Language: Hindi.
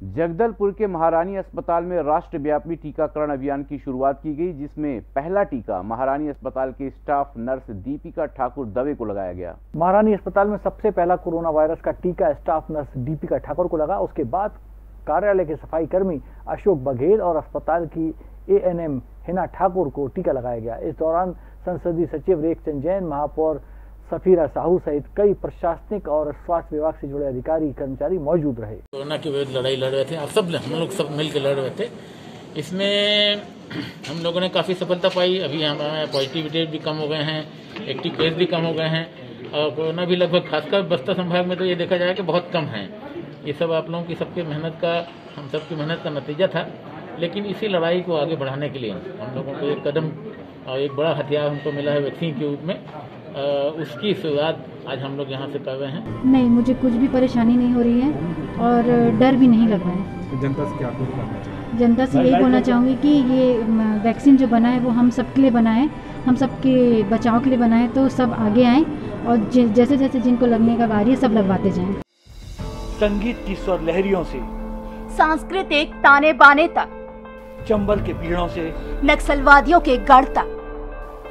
जगदलपुर के महारानी अस्पताल में राष्ट्रव्यापी टीकाकरण अभियान की शुरुआत की गई, जिसमें पहला टीका महारानी अस्पताल के स्टाफ नर्स दीपिका ठाकुर दवे को लगाया गया। महारानी अस्पताल में सबसे पहला कोरोना वायरस का टीका स्टाफ नर्स दीपिका ठाकुर को लगा। उसके बाद कार्यालय के सफ़ाई कर्मी अशोक बघेल और अस्पताल की एएनएम हिना ठाकुर को टीका लगाया गया। इस दौरान संसदीय सचिव रेखचंद जैन, महापौर सफीरा साहू सहित कई प्रशासनिक और स्वास्थ्य विभाग से जुड़े अधिकारी, कर्मचारी मौजूद रहे। कोरोना के विरुद्ध लड़ाई लड़ रहे थे अब सब हम लोग सब मिलकर लड़ रहे थे। इसमें हम लोगों ने काफ़ी सफलता पाई। अभी हमारे पॉजिटिविटी भी कम हो गए हैं एक्टिव केस भी कम हो गए हैं, और कोरोना भी लगभग खासकर बस्तर संभाग में तो ये देखा जाए कि बहुत कम है। ये सब आप लोगों की सबकी मेहनत का, हम सबकी मेहनत का नतीजा था, लेकिन इसी लड़ाई को आगे बढ़ाने के लिए हम लोगों को एक कदम और एक बड़ा हथियार हमको मिला है वैक्सीन के रूप में। उसकी शुरुआत आज हम लोग यहाँ से कर रहे हैं। नहीं मुझे कुछ भी परेशानी नहीं हो रही है और डर भी नहीं लग रहा है। तो जनता से क्या जनता से यही बोलना चाहूँगी कि ये वैक्सीन जो बना है वो हम सबके लिए बना है हम सबके बचाव के लिए बना है तो सब आगे आएँ और जैसे जैसे जिनको लगने का बारी है सब लगवाते जाएँ। संगीत की स्वर लहरियों से सांस्कृतिक ताने बाने तक चंबल के पीड़ों से नक्सलवादियों के गढ़ तक।